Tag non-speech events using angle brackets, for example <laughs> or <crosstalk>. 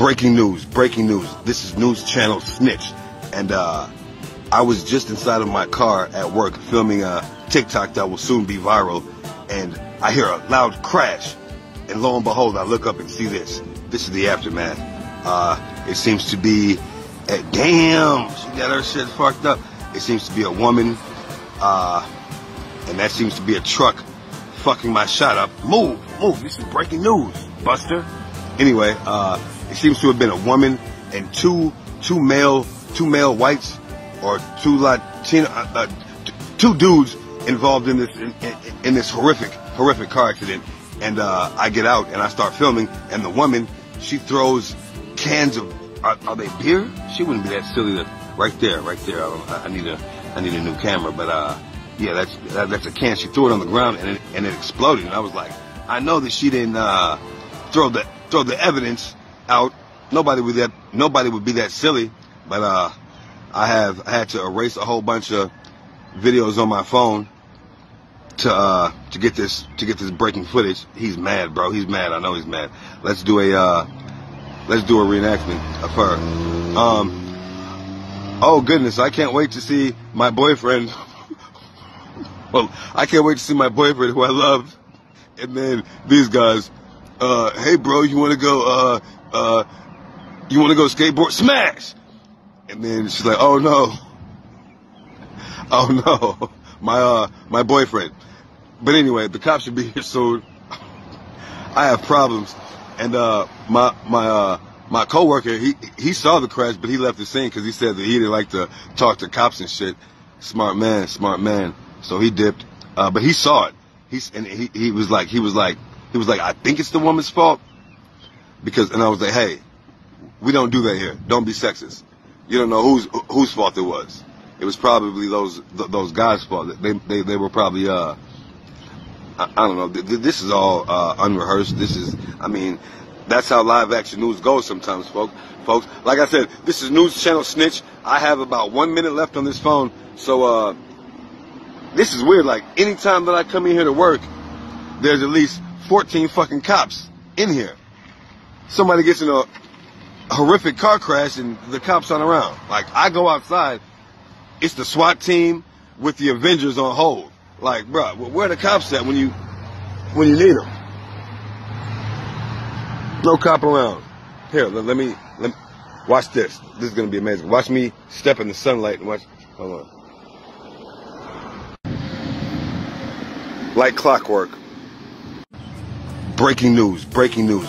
breaking news, breaking news. This is News Channel Snitch. And uh, I was just inside of my car at work filming a TikTok that will soon be viral. And I hear a loud crash. And lo and behold, I look up and see this. This is the aftermath. Uh, it seems to be, a, damn, she got her shit fucked up. It seems to be a woman. Uh, and that seems to be a truck fucking my shot up. Move, move. This is breaking news, Buster. Anyway, uh, it seems to have been a woman and two two male two male whites or two Latino uh, uh, two dudes involved in this in, in, in, this horrific horrific car accident. And uh, I get out and I start filming, and the woman she throws cans of are, are they beer? She wouldn't be that silly. To, right there, right there. I, I need a I need a new camera, but uh, yeah, that's that, that's a can. She threw it on the ground and it, and it exploded. And I was like, I know that she didn't uh, throw the throw the evidence out. Nobody would that nobody would be that silly. But uh, I have I had to erase a whole bunch of videos on my phone to uh, to get this to get this breaking footage. He's mad, bro. He's mad. I know he's mad. Let's do a uh, let's do a reenactment of her. Um, oh goodness, I can't wait to see my boyfriend. <laughs> well, I can't wait to see my boyfriend who I love. And then these guys, uh, hey bro, you wanna go, uh, uh, you wanna go skateboard? Smash! And then she's like, oh no. <laughs> Oh no. <laughs> My, uh, my boyfriend. But anyway, the cops should be here soon. <laughs> I have problems. And, uh, my, my, uh, my coworker, he, he saw the crash, but he left the scene because he said that he didn't like to talk to cops and shit. Smart man, smart man. So he dipped. Uh, but he saw it. He's, and he, he was like, he was like, he was like, I think it's the woman's fault. Because, and I was like, hey, we don't do that here. Don't be sexist. You don't know whose, whose fault it was. It was probably those, th- those guys' fault. They, they, they were probably, uh, I, I don't know. This is all, uh, unrehearsed. This is, I mean, that's how live action news goes sometimes, folks. Folks, like I said, this is News Channel Snitch. I have about one minute left on this phone, so uh, this is weird. Like anytime that I come in here to work, there's at least 14 fucking cops in here. Somebody gets in a horrific car crash and the cops aren't around. Like I go outside, it's the SWAT team with the Avengers on hold. Like, bro, where the cops at when you when you need them? No cop around. Here, let, let me let watch this. This is gonna be amazing. Watch me step in the sunlight and watch. Hold on. Like clockwork. Breaking news. Breaking news.